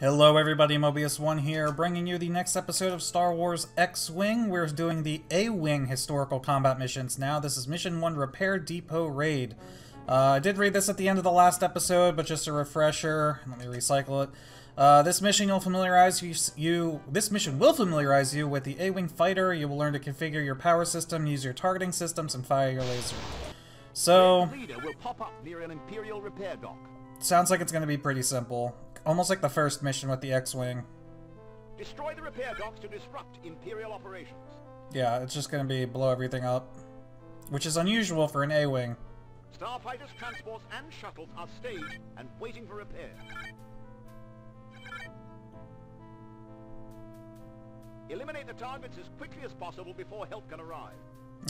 Hello everybody, Mobyus1 here, bringing you the next episode of Star Wars X-Wing. We're doing the A-Wing historical combat missions now. This is Mission 1 Repair Depot Raid. Uh, I did read this at the end of the last episode, but just a refresher. Let me recycle it. Uh, this mission will familiarize you, you, This mission will familiarize you with the A-Wing fighter. You will learn to configure your power system, use your targeting systems, and fire your laser. So, sounds like it's going to be pretty simple. Almost like the first mission with the X-Wing. Destroy the repair docks to disrupt Imperial operations. Yeah, it's just gonna be blow everything up. Which is unusual for an A-Wing. Starfighters, transports, and shuttles are staged and waiting for repair. Eliminate the targets as quickly as possible before help can arrive.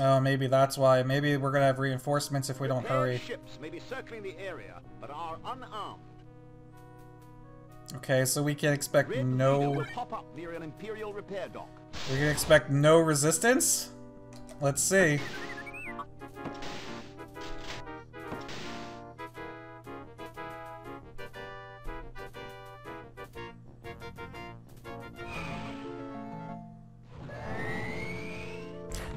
Oh, maybe that's why. Maybe we're gonna have reinforcements if we don't hurry. ships may be circling the area, but are unarmed. Okay, so we can expect Red no... pop up near an Imperial repair dock. We can expect no resistance? Let's see.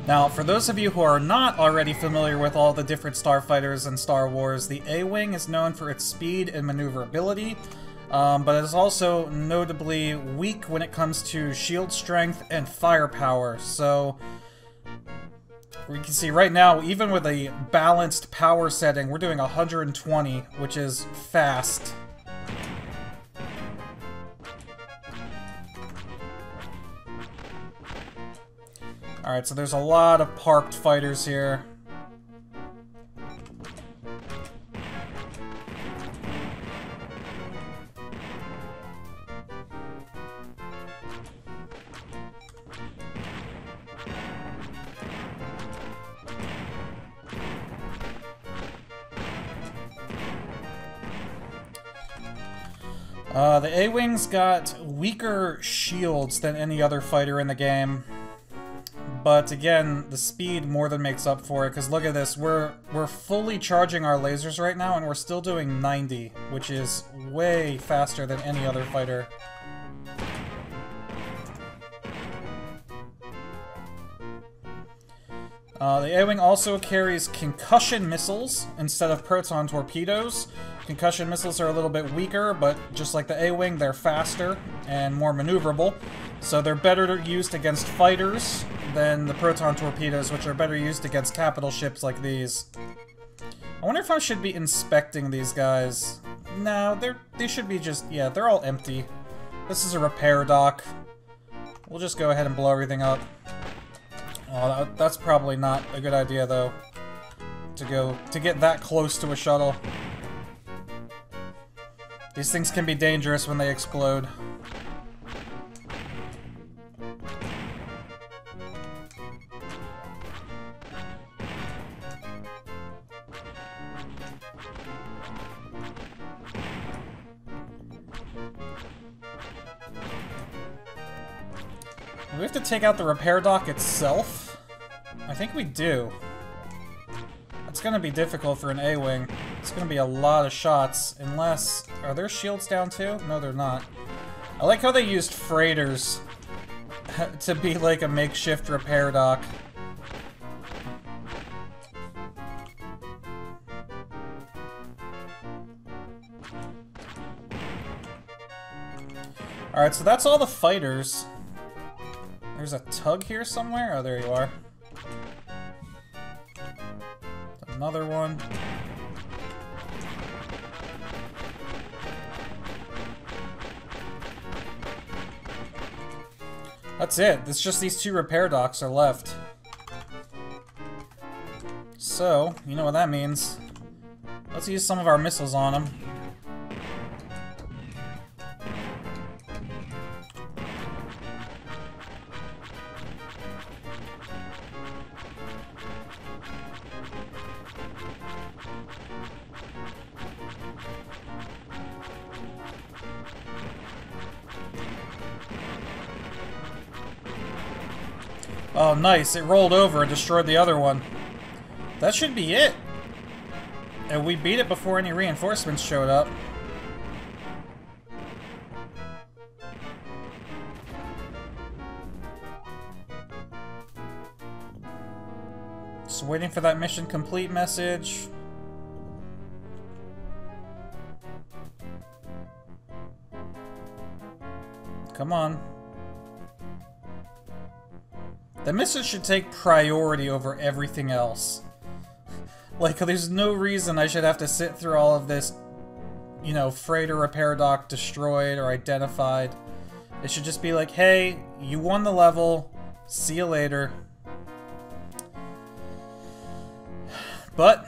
Now, for those of you who are not already familiar with all the different starfighters in Star Wars, the A-Wing is known for its speed and maneuverability, um, but it is also notably weak when it comes to shield strength and firepower. So, we can see right now, even with a balanced power setting, we're doing 120, which is fast. Alright, so there's a lot of parked fighters here. A-Wings got weaker shields than any other fighter in the game. But again, the speed more than makes up for it, because look at this, we're we're fully charging our lasers right now, and we're still doing 90, which is way faster than any other fighter. Uh, the A-Wing also carries concussion missiles instead of proton torpedoes. Concussion missiles are a little bit weaker, but just like the A-Wing, they're faster and more maneuverable. So they're better used against fighters than the proton torpedoes, which are better used against capital ships like these. I wonder if I should be inspecting these guys. No, they're they should be just yeah, they're all empty. This is a repair dock. We'll just go ahead and blow everything up. That, that's probably not a good idea though. To go to get that close to a shuttle. These things can be dangerous when they explode. We have to take out the repair dock itself? I think we do. It's gonna be difficult for an A-Wing. It's gonna be a lot of shots, unless... Are their shields down too? No, they're not. I like how they used freighters to be like a makeshift repair dock. Alright, so that's all the fighters. There's a tug here somewhere? Oh, there you are. Another one. That's it. It's just these two repair docks are left. So, you know what that means. Let's use some of our missiles on them. nice. It rolled over and destroyed the other one. That should be it. And we beat it before any reinforcements showed up. Just waiting for that mission complete message. Come on. The mission should take priority over everything else. like, there's no reason I should have to sit through all of this, you know, freighter repair dock destroyed or identified. It should just be like, hey, you won the level, see you later. But,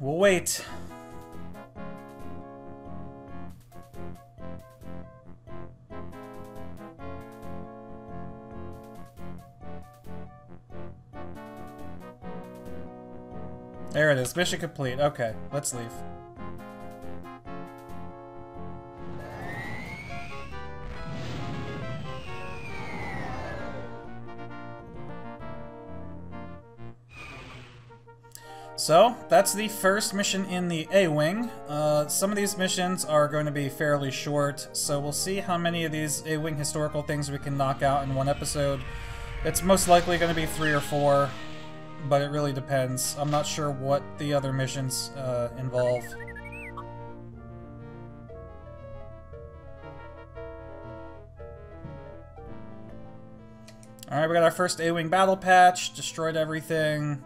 we'll wait. There it is. Mission complete. Okay, let's leave. So, that's the first mission in the A-Wing. Uh, some of these missions are going to be fairly short, so we'll see how many of these A-Wing historical things we can knock out in one episode. It's most likely going to be three or four, but it really depends. I'm not sure what the other missions uh, involve. Alright, we got our first A-Wing battle patch, destroyed everything.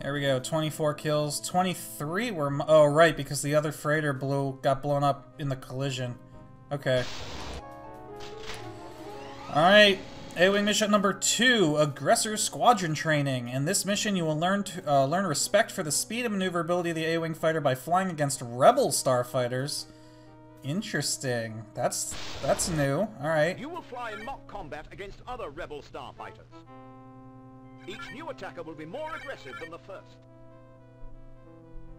There we go, 24 kills. 23 were... Oh, right, because the other freighter blew got blown up in the collision. Okay. Alright, a-Wing mission number two, Aggressor Squadron Training. In this mission, you will learn to uh, learn respect for the speed and maneuverability of the A-Wing fighter by flying against Rebel starfighters. Interesting. That's that's new. All right. You will fly in mock combat against other Rebel starfighters. Each new attacker will be more aggressive than the first.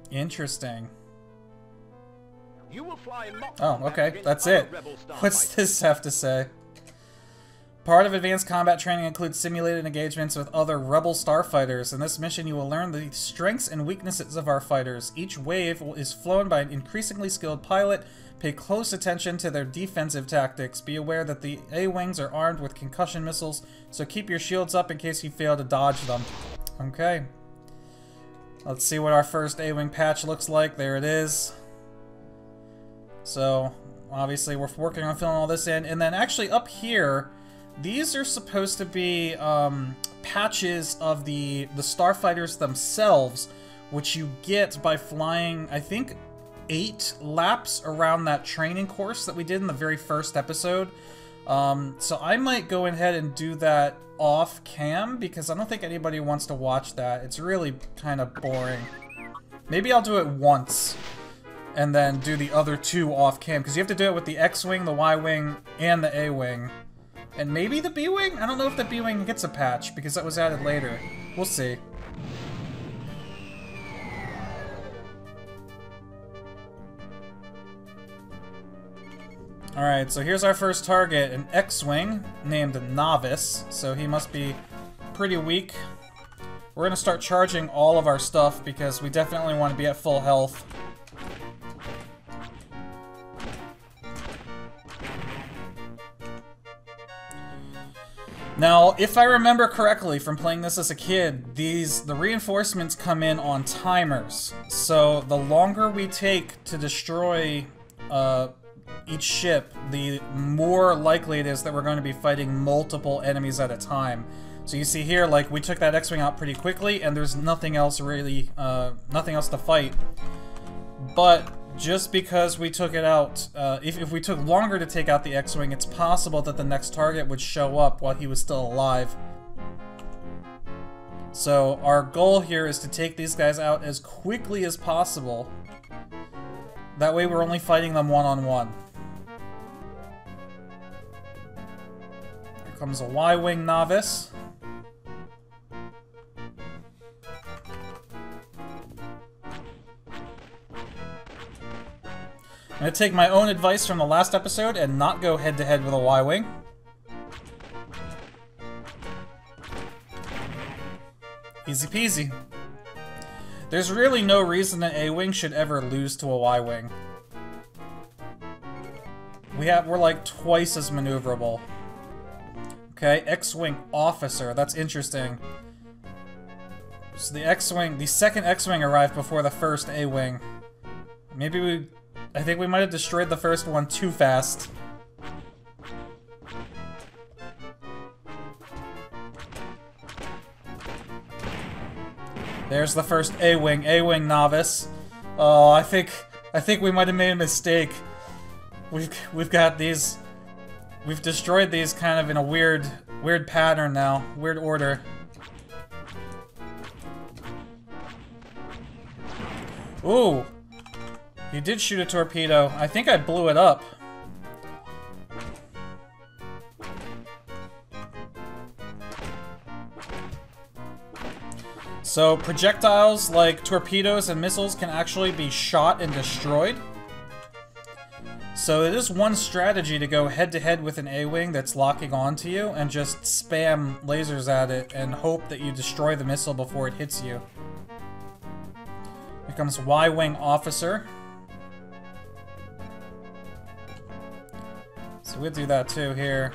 Interesting. You will fly in mock Oh, okay. That's it. What's this have to say? Part of advanced combat training includes simulated engagements with other Rebel starfighters. In this mission, you will learn the strengths and weaknesses of our fighters. Each wave is flown by an increasingly skilled pilot. Pay close attention to their defensive tactics. Be aware that the A-Wings are armed with concussion missiles, so keep your shields up in case you fail to dodge them. Okay. Let's see what our first A-Wing patch looks like. There it is. So, obviously, we're working on filling all this in. And then actually up here, these are supposed to be um, patches of the, the starfighters themselves, which you get by flying, I think, eight laps around that training course that we did in the very first episode. Um, so I might go ahead and do that off cam because I don't think anybody wants to watch that. It's really kind of boring. Maybe I'll do it once and then do the other two off cam because you have to do it with the X-wing, the Y-wing, and the A-wing, and maybe the B-wing. I don't know if the B-wing gets a patch because that was added later. We'll see. Alright, so here's our first target, an X-Wing named Novice, so he must be pretty weak. We're gonna start charging all of our stuff because we definitely want to be at full health. Now, if I remember correctly from playing this as a kid, these the reinforcements come in on timers. So the longer we take to destroy uh, each ship, the more likely it is that we're going to be fighting multiple enemies at a time. So you see here, like, we took that X-Wing out pretty quickly, and there's nothing else really, uh, nothing else to fight. But just because we took it out, uh, if, if we took longer to take out the X-Wing, it's possible that the next target would show up while he was still alive. So our goal here is to take these guys out as quickly as possible. That way we're only fighting them one-on-one. Here comes a Y-Wing novice. I'm gonna take my own advice from the last episode and not go head-to-head with a Y-Wing. Easy peasy. There's really no reason an A-Wing should ever lose to a Y-Wing. We have, we're like twice as maneuverable. Okay, X-Wing Officer, that's interesting. So the X-Wing, the second X-Wing arrived before the first A-Wing. Maybe we... I think we might have destroyed the first one too fast. There's the first A-Wing, A-Wing novice. Oh, I think... I think we might have made a mistake. We've, we've got these... We've destroyed these kind of in a weird, weird pattern now. Weird order. Ooh! He did shoot a torpedo. I think I blew it up. So projectiles like torpedoes and missiles can actually be shot and destroyed. So it is one strategy to go head-to-head -head with an A-Wing that's locking onto you and just spam lasers at it and hope that you destroy the missile before it hits you. Here comes Y-Wing Officer. So we'll do that too here.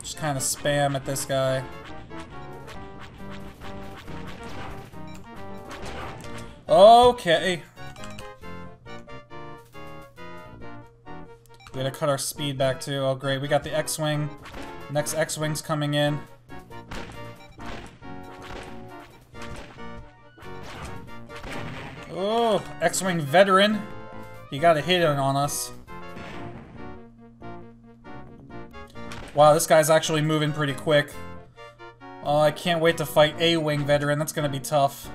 Just kind of spam at this guy. Okay. We gotta cut our speed back too. Oh great, we got the X-Wing. Next X-Wing's coming in. Oh, X-Wing veteran. You got a hit on us. Wow, this guy's actually moving pretty quick. Oh, I can't wait to fight A-Wing veteran. That's gonna be tough.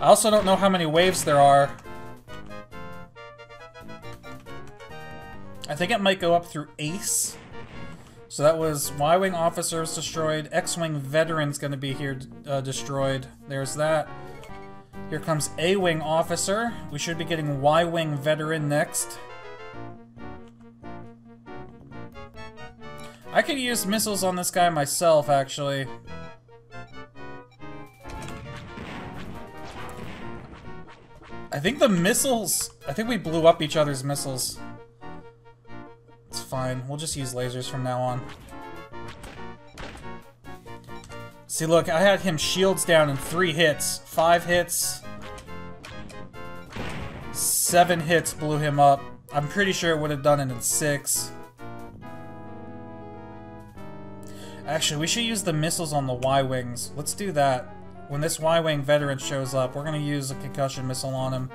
I also don't know how many waves there are. I think it might go up through Ace. So that was Y-Wing officers destroyed. X-Wing veterans gonna be here uh, destroyed. There's that. Here comes A-Wing Officer. We should be getting Y-Wing Veteran next. I could use missiles on this guy myself, actually. I think the missiles... I think we blew up each other's missiles. It's fine. We'll just use lasers from now on. See, look, I had him shields down in three hits. Five hits. Seven hits blew him up. I'm pretty sure it would have done it in six. Actually, we should use the missiles on the Y-Wings. Let's do that. When this Y-Wing veteran shows up, we're gonna use a concussion missile on him.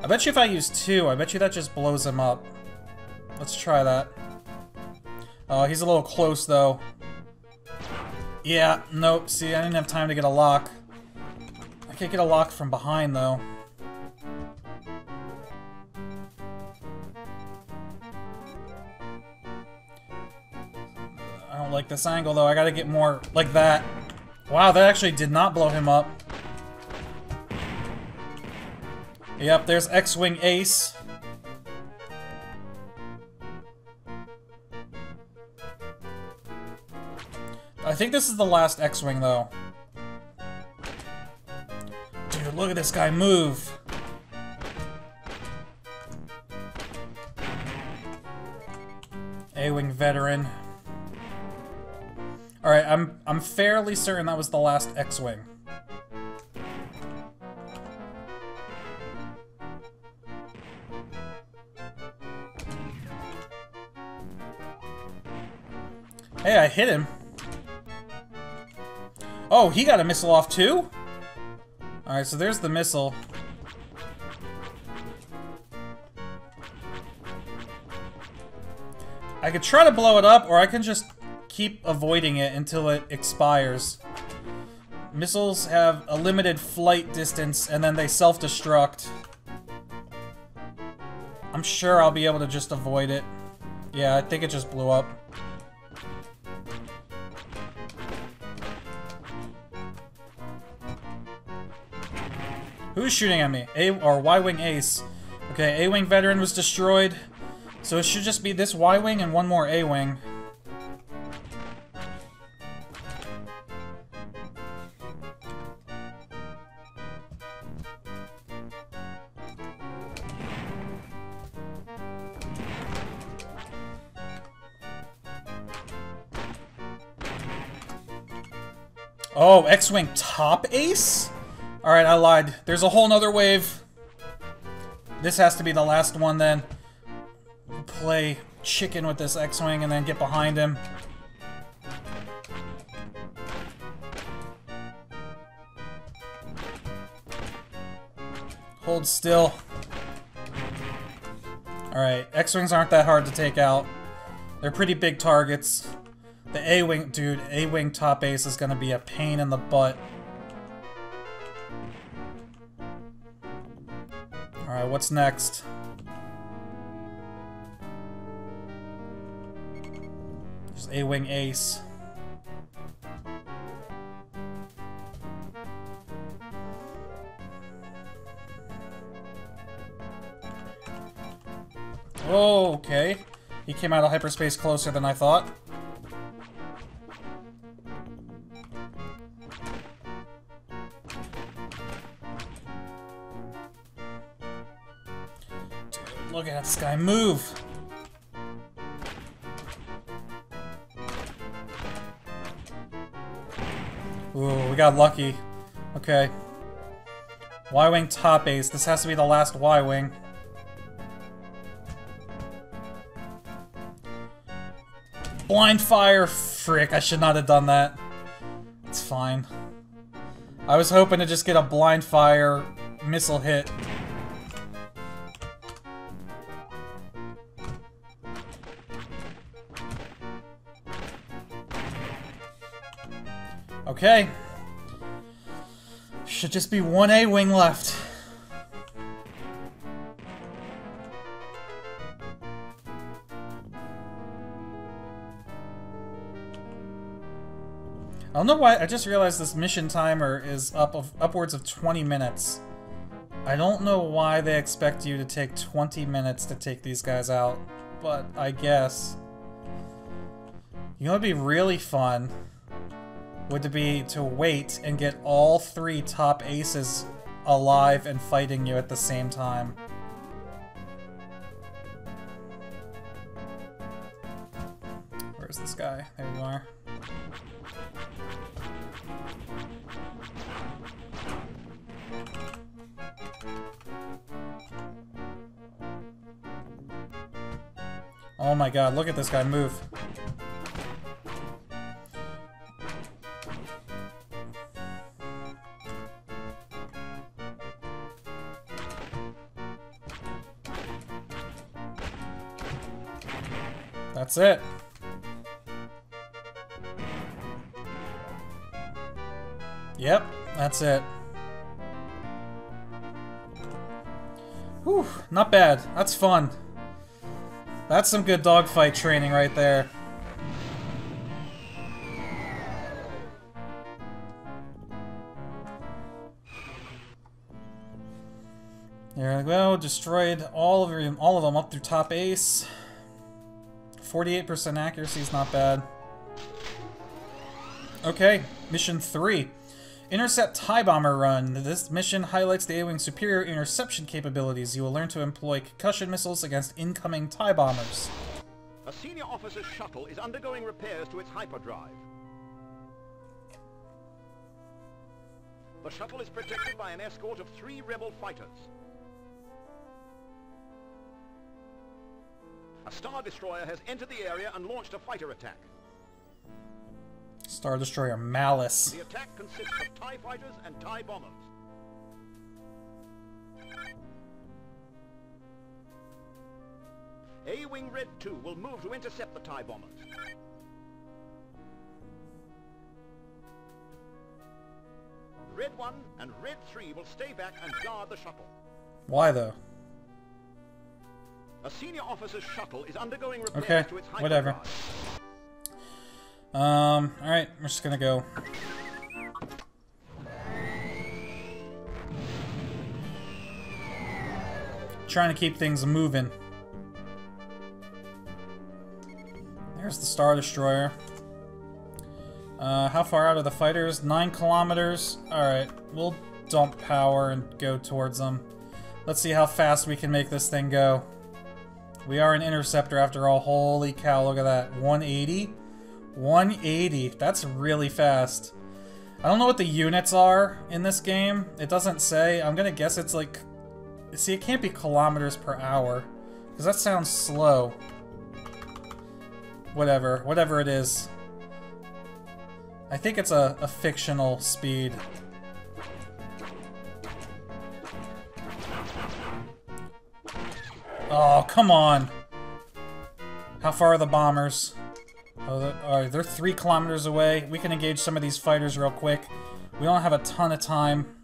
I bet you if I use two, I bet you that just blows him up. Let's try that. Oh, he's a little close, though. Yeah, nope. See, I didn't have time to get a lock. I can't get a lock from behind, though. I don't like this angle, though. I gotta get more like that. Wow, that actually did not blow him up. Yep, there's X-Wing Ace. Think this is the last X-Wing, though. Dude, look at this guy move! A-Wing veteran. Alright, I'm, I'm fairly certain that was the last X-Wing. Hey, I hit him. Oh, he got a missile off too? Alright, so there's the missile. I could try to blow it up, or I can just keep avoiding it until it expires. Missiles have a limited flight distance, and then they self-destruct. I'm sure I'll be able to just avoid it. Yeah, I think it just blew up. Who's shooting at me? A or Y-wing ace. Okay, A-wing veteran was destroyed. So it should just be this Y-wing and one more A-wing. Oh, X-Wing top ace? Alright, I lied. There's a whole nother wave. This has to be the last one then. Play chicken with this X-Wing and then get behind him. Hold still. Alright, X-Wings aren't that hard to take out. They're pretty big targets. The A-Wing, dude, A-Wing top ace is gonna be a pain in the butt. What's next? There's A-Wing ace. Oh, okay. He came out of hyperspace closer than I thought. Look at this guy move! Ooh, we got lucky. Okay. Y-Wing top ace. This has to be the last Y-Wing. Blind fire! Frick, I should not have done that. It's fine. I was hoping to just get a blind fire missile hit. Okay. Should just be one A-wing left. I don't know why, I just realized this mission timer is up of upwards of 20 minutes. I don't know why they expect you to take 20 minutes to take these guys out, but I guess. You know what'd be really fun? Would be to wait and get all three top aces alive and fighting you at the same time. Where's this guy? There you are. Oh my god, look at this guy move. That's it. Yep, that's it. Whew, not bad. That's fun. That's some good dogfight training right there. There we go. Destroyed all of them, all of them up through top ace. 48% accuracy is not bad. Okay, mission three. Intercept TIE Bomber Run. This mission highlights the A-Wing's superior interception capabilities. You will learn to employ concussion missiles against incoming TIE Bombers. A senior officer's shuttle is undergoing repairs to its hyperdrive. The shuttle is protected by an escort of three rebel fighters. A Star Destroyer has entered the area and launched a fighter attack. Star Destroyer Malice. The attack consists of TIE fighters and TIE bombers. A-Wing Red 2 will move to intercept the TIE bombers. Red 1 and Red 3 will stay back and guard the shuttle. Why though? A senior officer's shuttle is undergoing repairs Okay, to its whatever. Um, alright, we're just gonna go. Trying to keep things moving. There's the Star Destroyer. Uh, how far out are the fighters? Nine kilometers. Alright, we'll dump power and go towards them. Let's see how fast we can make this thing go. We are an interceptor after all. Holy cow, look at that. 180? 180. That's really fast. I don't know what the units are in this game. It doesn't say. I'm gonna guess it's like... See, it can't be kilometers per hour. Because that sounds slow. Whatever. Whatever it is. I think it's a, a fictional speed. Oh, come on. How far are the bombers? Oh, they're, they're three kilometers away. We can engage some of these fighters real quick. We don't have a ton of time.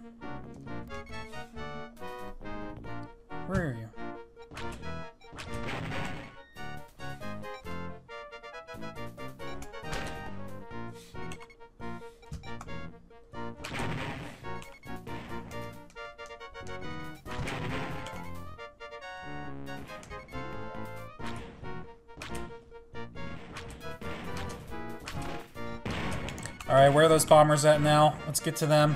Bombers at now? Let's get to them.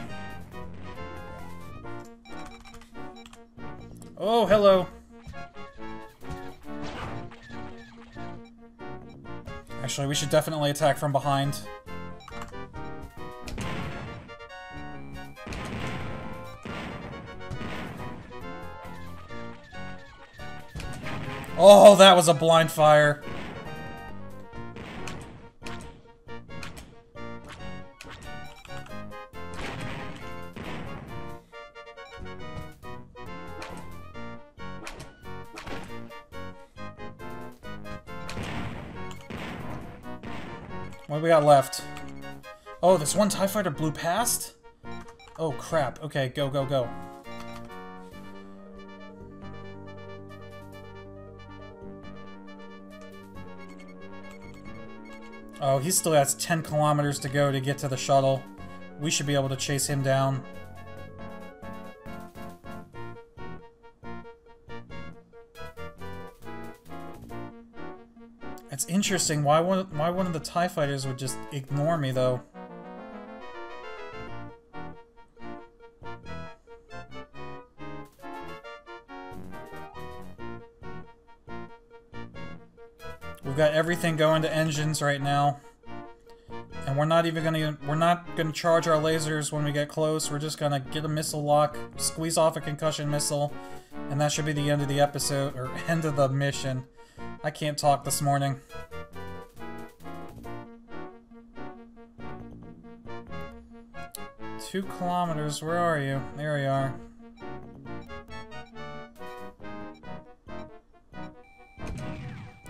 Oh, hello. Actually, we should definitely attack from behind. Oh, that was a blind fire. Got left? Oh, this one TIE fighter blew past? Oh, crap. Okay, go, go, go. Oh, he still has 10 kilometers to go to get to the shuttle. We should be able to chase him down. Interesting. Why one, why one of the TIE fighters would just ignore me, though? We've got everything going to engines right now. And we're not even gonna we're not gonna charge our lasers when we get close. We're just gonna get a missile lock, squeeze off a concussion missile, and that should be the end of the episode or end of the mission. I can't talk this morning. Two kilometers, where are you? There you are.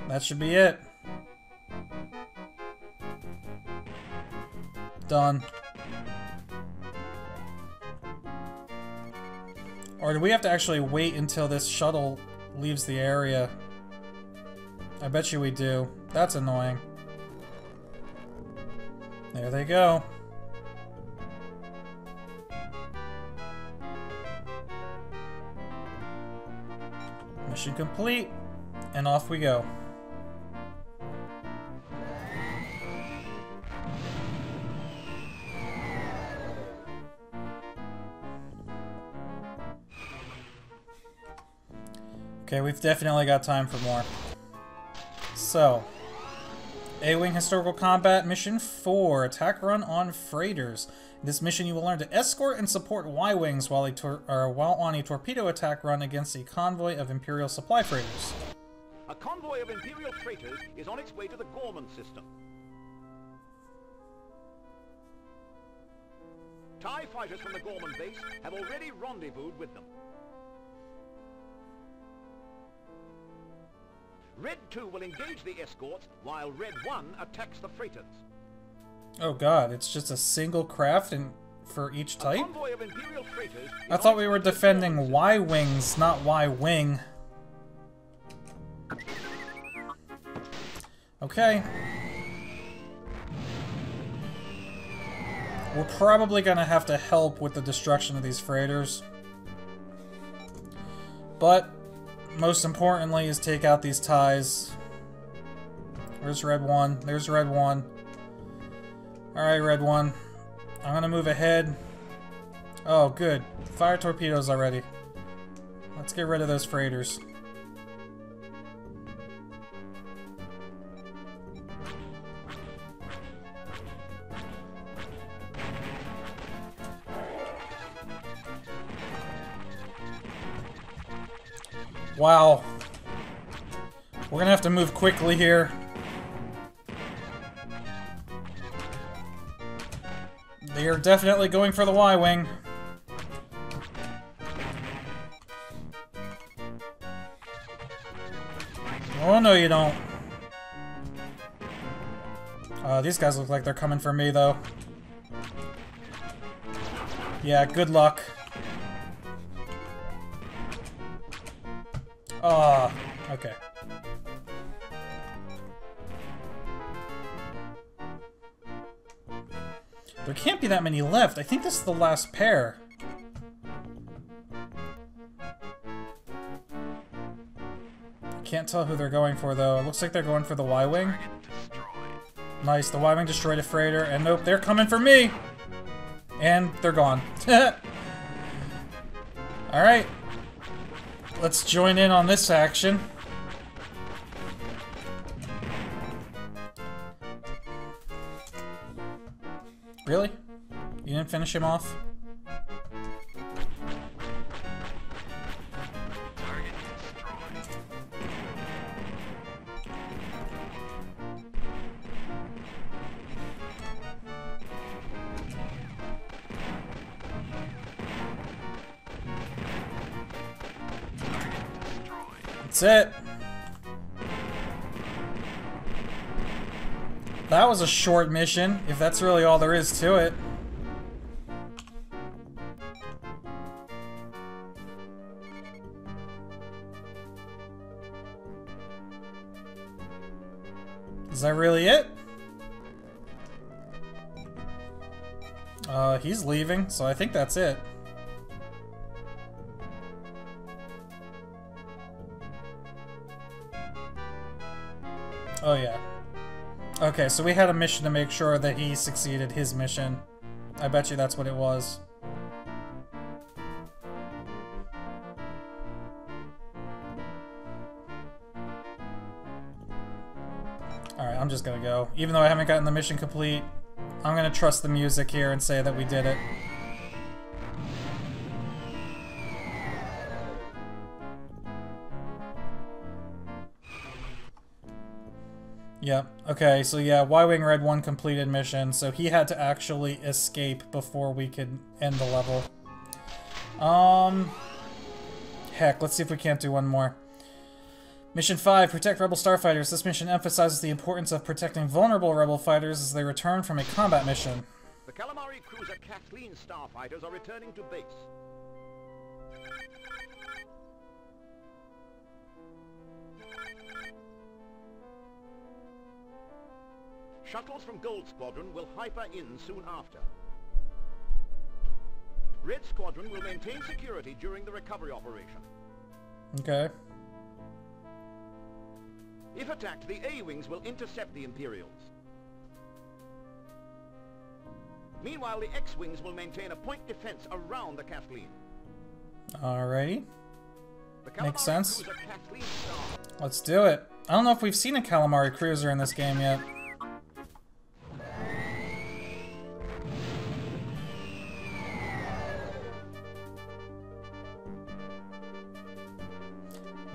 That should be it. Done. Or do we have to actually wait until this shuttle leaves the area? I bet you we do. That's annoying. There they go. Mission complete, and off we go. Okay, we've definitely got time for more. So, A-Wing Historical Combat Mission 4, Attack Run on Freighters. This mission, you will learn to escort and support Y-Wings while, while on a torpedo attack run against a convoy of Imperial supply freighters. A convoy of Imperial freighters is on its way to the Gorman system. TIE fighters from the Gorman base have already rendezvoused with them. Red 2 will engage the escorts while Red 1 attacks the freighters. Oh god, it's just a single craft and for each type? I thought we were defending Y-Wings, not Y-Wing. Okay. We're probably gonna have to help with the destruction of these freighters. But most importantly is take out these ties. Where's red one? There's red one. Alright, Red One. I'm gonna move ahead. Oh, good. Fire torpedoes already. Let's get rid of those freighters. Wow. We're gonna have to move quickly here. They are definitely going for the Y-Wing. Oh, no you don't. Uh, these guys look like they're coming for me, though. Yeah, good luck. Be that many left. I think this is the last pair. Can't tell who they're going for, though. It looks like they're going for the Y-Wing. Nice, the Y-Wing destroyed a freighter, and nope, they're coming for me! And they're gone. Alright. Let's join in on this action. Really? You didn't finish him off? That's it. That was a short mission, if that's really all there is to it. Leaving, so I think that's it. Oh yeah. Okay, so we had a mission to make sure that he succeeded his mission. I bet you that's what it was. Alright, I'm just gonna go. Even though I haven't gotten the mission complete, I'm gonna trust the music here and say that we did it. Yep. Okay, so yeah, Y-Wing Red 1 completed mission, so he had to actually escape before we could end the level. Um... Heck, let's see if we can't do one more. Mission 5, Protect Rebel Starfighters. This mission emphasizes the importance of protecting vulnerable Rebel fighters as they return from a combat mission. The Calamari cruiser Kathleen starfighters are returning to base. Shuttles from Gold Squadron will hyper in soon after. Red Squadron will maintain security during the recovery operation. Okay. If attacked, the A-Wings will intercept the Imperials. Meanwhile, the X-Wings will maintain a point defense around the Kathleen. Alrighty. Makes sense. Let's do it. I don't know if we've seen a Calamari Cruiser in this game yet.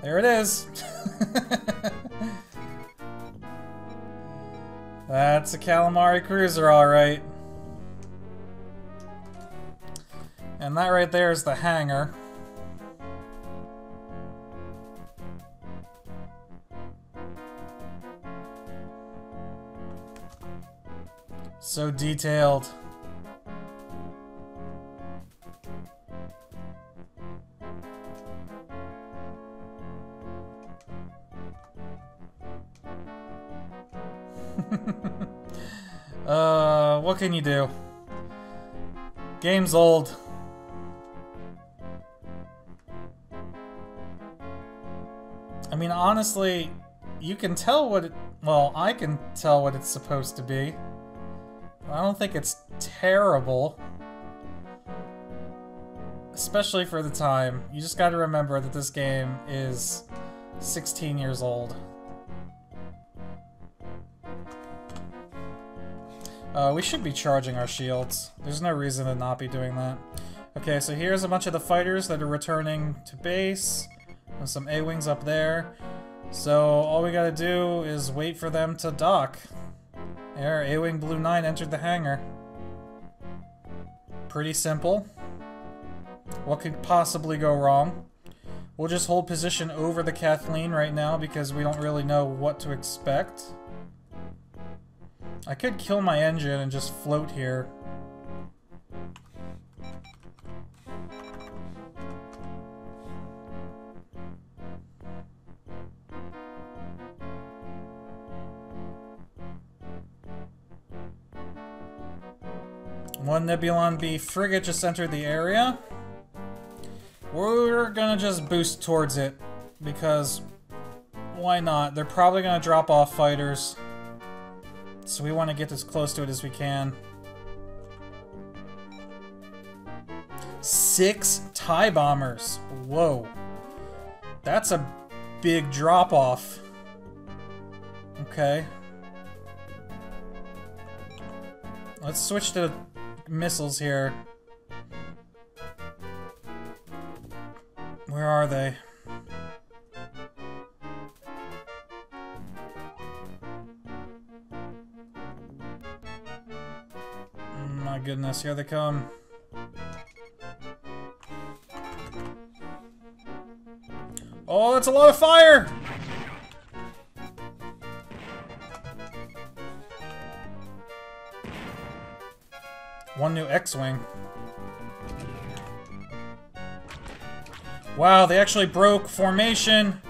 There it is. That's a Calamari Cruiser, alright. And that right there is the hangar. So detailed. Can you do? Game's old. I mean, honestly, you can tell what it... Well, I can tell what it's supposed to be. I don't think it's terrible. Especially for the time. You just gotta remember that this game is 16 years old. Uh, we should be charging our shields. There's no reason to not be doing that. Okay, so here's a bunch of the fighters that are returning to base. And some A-Wings up there. So all we gotta do is wait for them to dock. There, A-Wing Blue 9 entered the hangar. Pretty simple. What could possibly go wrong? We'll just hold position over the Kathleen right now because we don't really know what to expect. I could kill my engine and just float here. One Nebulon B frigate just entered the area. We're gonna just boost towards it, because why not? They're probably gonna drop off fighters. So we want to get as close to it as we can. Six TIE bombers. Whoa. That's a big drop off. Okay. Let's switch to missiles here. Where are they? Goodness, here they come. Oh, that's a lot of fire! One new X-Wing. Wow, they actually broke formation.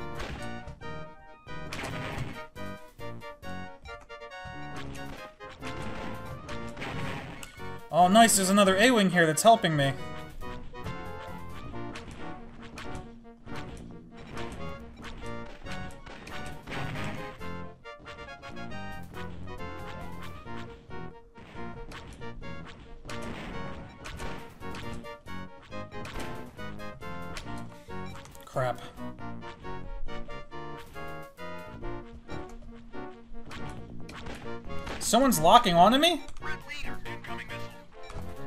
Nice, there's another A-Wing here that's helping me. Crap. Someone's locking onto me?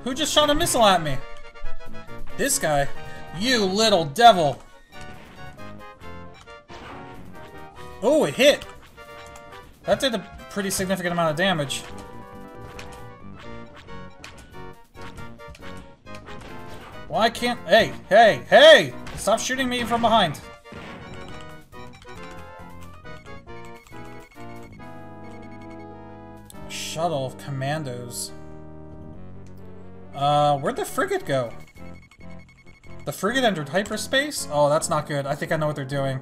Who just shot a missile at me? This guy. You little devil. Oh, it hit. That did a pretty significant amount of damage. Why can't... Hey, hey, hey! Stop shooting me from behind. Shuttle of commandos. Uh, where'd the frigate go? The frigate entered hyperspace? Oh, that's not good. I think I know what they're doing.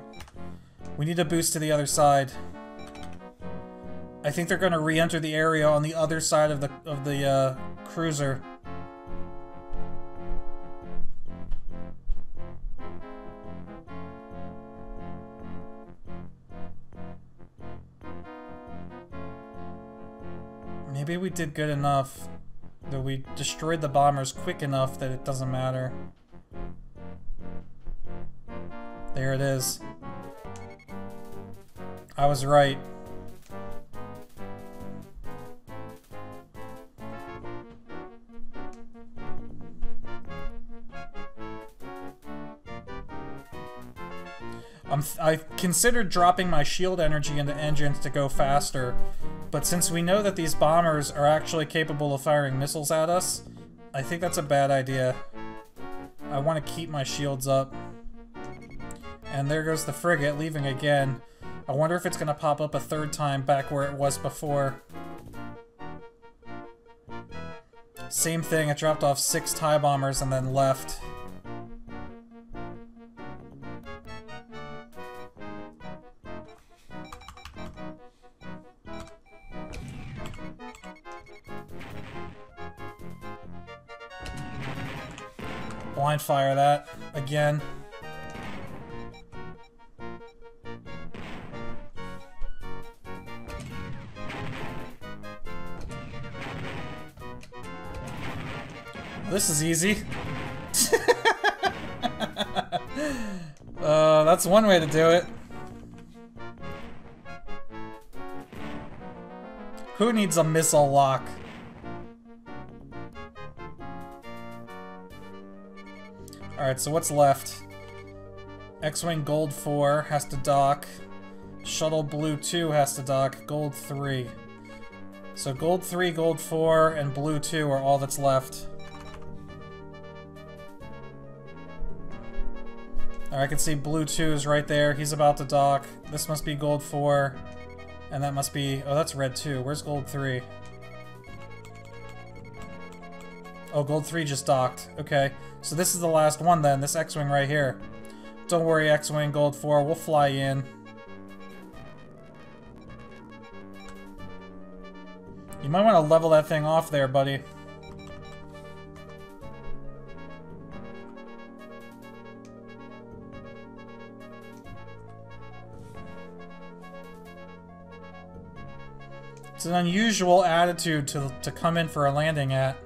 We need to boost to the other side. I think they're gonna re-enter the area on the other side of the of the uh, cruiser. Maybe we did good enough we destroyed the bombers quick enough that it doesn't matter. There it is. I was right. I'm I considered dropping my shield energy into engines to go faster, but since we know that these bombers are actually capable of firing missiles at us, I think that's a bad idea. I want to keep my shields up. And there goes the frigate, leaving again. I wonder if it's going to pop up a third time back where it was before. Same thing, it dropped off six TIE bombers and then left. Fire that again. This is easy. uh, that's one way to do it. Who needs a missile lock? Alright, so what's left? X-Wing Gold 4 has to dock. Shuttle Blue 2 has to dock. Gold 3. So Gold 3, Gold 4, and Blue 2 are all that's left. I can see Blue 2 is right there. He's about to dock. This must be Gold 4. And that must be... Oh, that's Red 2. Where's Gold 3? Oh, Gold 3 just docked. Okay. So this is the last one then. This X-Wing right here. Don't worry, X-Wing, Gold 4. We'll fly in. You might want to level that thing off there, buddy. It's an unusual attitude to, to come in for a landing at.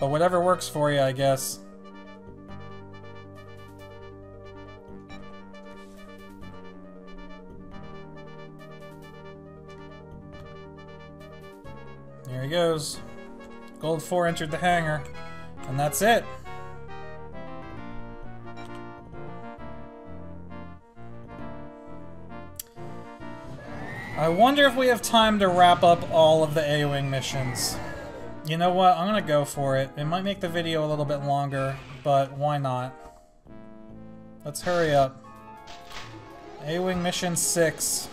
But whatever works for you, I guess. Here he goes. Gold 4 entered the hangar. And that's it. I wonder if we have time to wrap up all of the A-Wing missions. You know what? I'm gonna go for it. It might make the video a little bit longer, but why not? Let's hurry up. A-Wing Mission 6.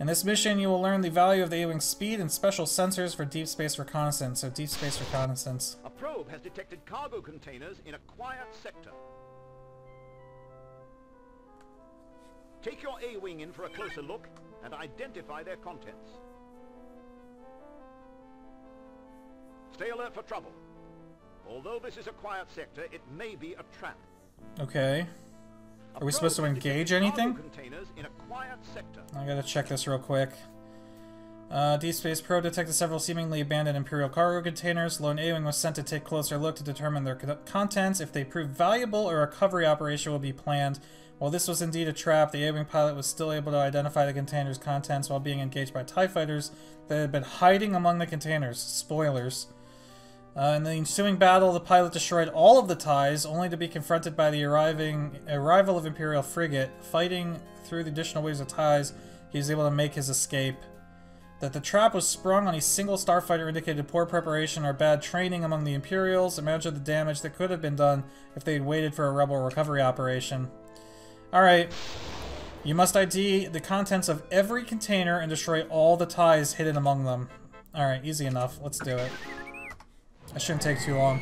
In this mission, you will learn the value of the A-Wing's speed and special sensors for deep space reconnaissance. So deep space reconnaissance. A probe has detected cargo containers in a quiet sector. Take your A-Wing in for a closer look and identify their contents. Stay alert for trouble. Although this is a quiet sector, it may be a trap. Okay. Are we supposed to engage anything? I gotta check this real quick. Uh, Deep Space Pro detected several seemingly abandoned Imperial cargo containers. Lone A-Wing was sent to take a closer look to determine their contents. If they prove valuable, a recovery operation will be planned. While this was indeed a trap, the A-Wing pilot was still able to identify the container's contents while being engaged by TIE fighters that had been hiding among the containers. Spoilers. Uh, in the ensuing battle, the pilot destroyed all of the ties, only to be confronted by the arriving arrival of Imperial frigate. Fighting through the additional waves of ties, he was able to make his escape. That the trap was sprung on a single starfighter indicated poor preparation or bad training among the Imperials. Imagine the damage that could have been done if they had waited for a rebel recovery operation. Alright. You must ID the contents of every container and destroy all the ties hidden among them. Alright, easy enough. Let's do it. That shouldn't take too long.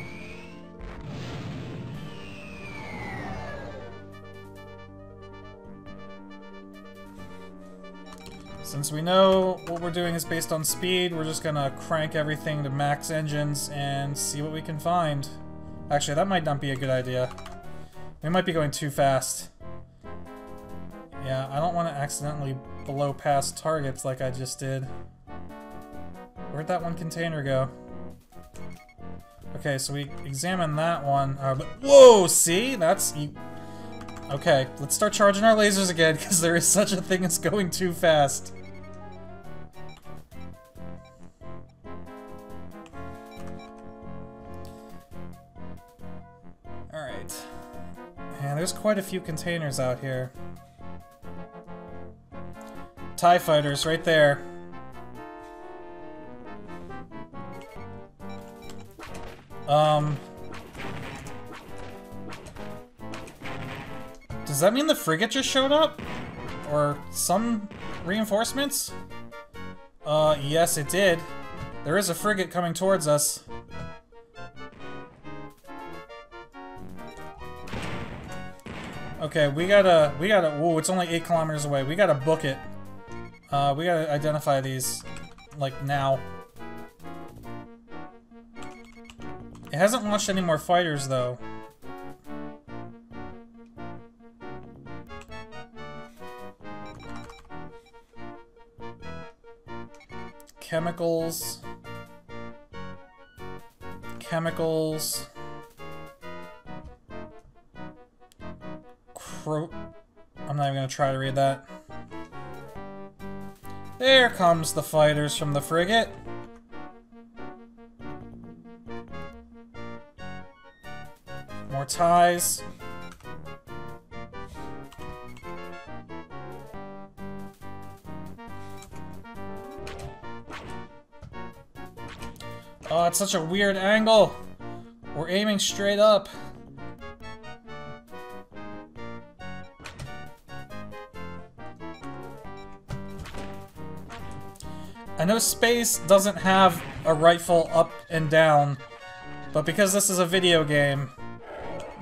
Since we know what we're doing is based on speed, we're just gonna crank everything to max engines and see what we can find. Actually, that might not be a good idea. We might be going too fast. Yeah, I don't want to accidentally blow past targets like I just did. Where'd that one container go? Okay, so we examine that one. Uh, whoa, see? That's... Okay, let's start charging our lasers again, because there is such a thing as going too fast. Alright. And there's quite a few containers out here. TIE fighters, right there. Um... Does that mean the frigate just showed up? Or some reinforcements? Uh, yes it did. There is a frigate coming towards us. Okay, we gotta, we gotta, whoa, it's only 8 kilometers away. We gotta book it. Uh, we gotta identify these, like, now. It hasn't launched any more fighters, though. Chemicals. Chemicals. Cro I'm not even gonna try to read that. There comes the fighters from the frigate. ties. Oh, it's such a weird angle. We're aiming straight up. I know space doesn't have a rifle up and down, but because this is a video game,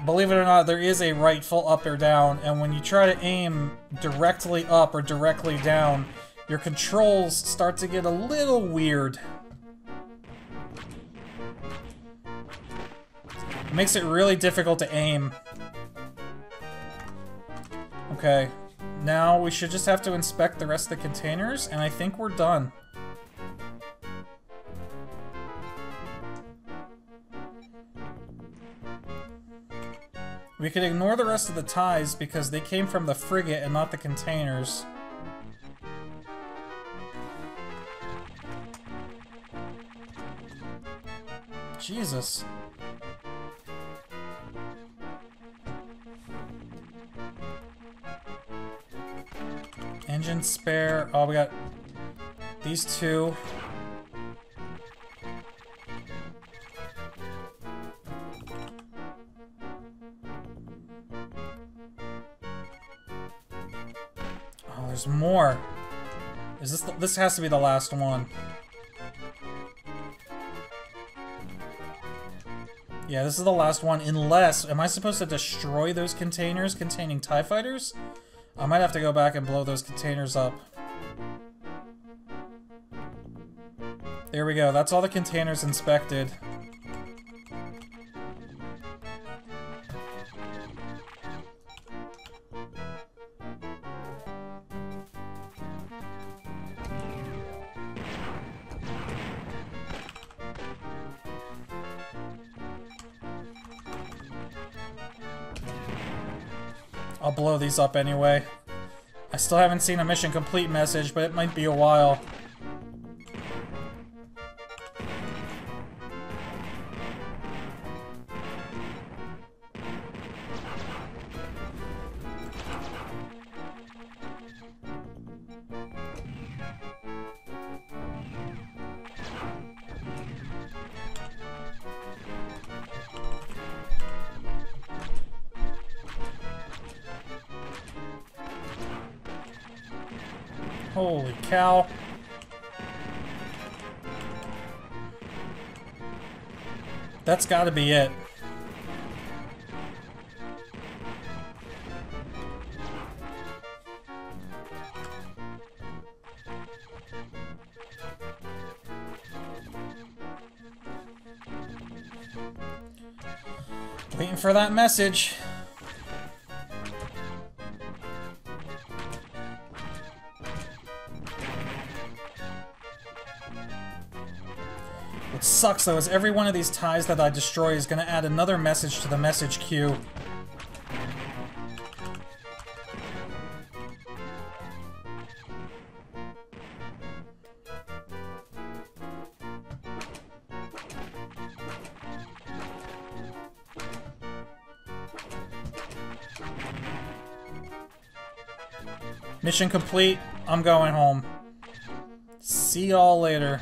believe it or not, there is a rightful up or down, and when you try to aim directly up or directly down, your controls start to get a little weird. It makes it really difficult to aim. Okay, now we should just have to inspect the rest of the containers, and I think we're done. We could ignore the rest of the ties because they came from the frigate and not the containers. Jesus. Engine spare. Oh, we got these two. More. Is this the, this has to be the last one. Yeah, this is the last one, unless... Am I supposed to destroy those containers containing TIE fighters? I might have to go back and blow those containers up. There we go, that's all the containers inspected. I'll blow these up anyway. I still haven't seen a mission complete message, but it might be a while. Cow. That's gotta be it. Waiting for that message. Sucks though is every one of these ties that I destroy is going to add another message to the message queue. Mission complete. I'm going home. See y'all later.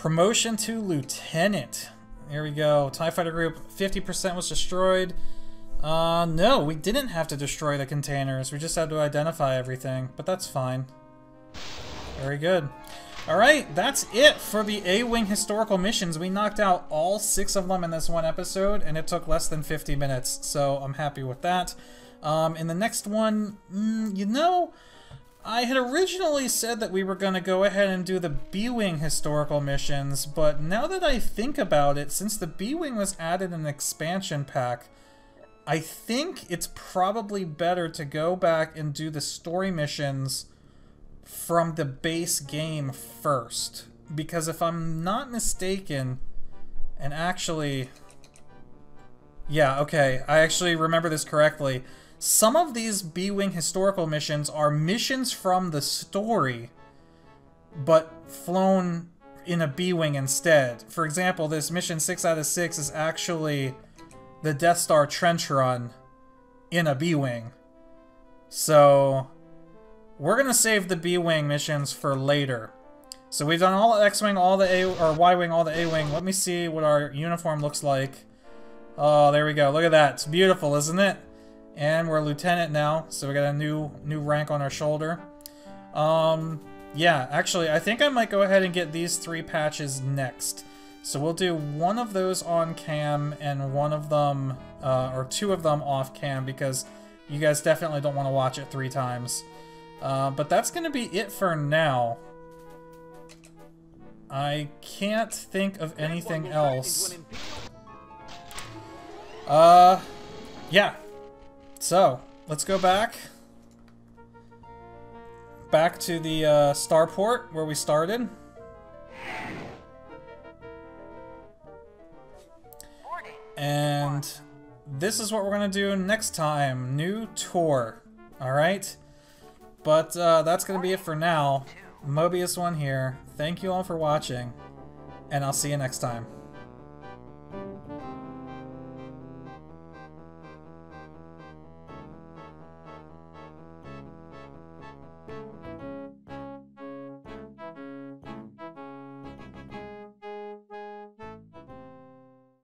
Promotion to Lieutenant. Here we go. TIE Fighter Group, 50% was destroyed. Uh, no, we didn't have to destroy the containers. We just had to identify everything, but that's fine. Very good. Alright, that's it for the A-Wing historical missions. We knocked out all six of them in this one episode, and it took less than 50 minutes, so I'm happy with that. Um, in the next one, mm, you know, I had originally said that we were going to go ahead and do the B-Wing historical missions, but now that I think about it, since the B-Wing was added in an expansion pack, I think it's probably better to go back and do the story missions from the base game first. Because if I'm not mistaken, and actually... Yeah, okay, I actually remember this correctly. Some of these B-Wing historical missions are missions from the story, but flown in a B-Wing instead. For example, this mission 6 out of 6 is actually the Death Star trench run in a B-Wing. So, we're going to save the B-Wing missions for later. So we've done all the X-Wing, all the A- or Y-Wing, all the A-Wing. Let me see what our uniform looks like. Oh, there we go. Look at that. It's beautiful, isn't it? And we're lieutenant now, so we got a new new rank on our shoulder. Um, yeah, actually, I think I might go ahead and get these three patches next. So we'll do one of those on cam and one of them, uh, or two of them off cam because you guys definitely don't want to watch it three times. Uh, but that's going to be it for now. I can't think of anything else. Uh, yeah. So, let's go back. Back to the uh, starport where we started. And this is what we're going to do next time. New tour. Alright? But uh, that's going to be it for now. Mobyus1 here. Thank you all for watching. And I'll see you next time.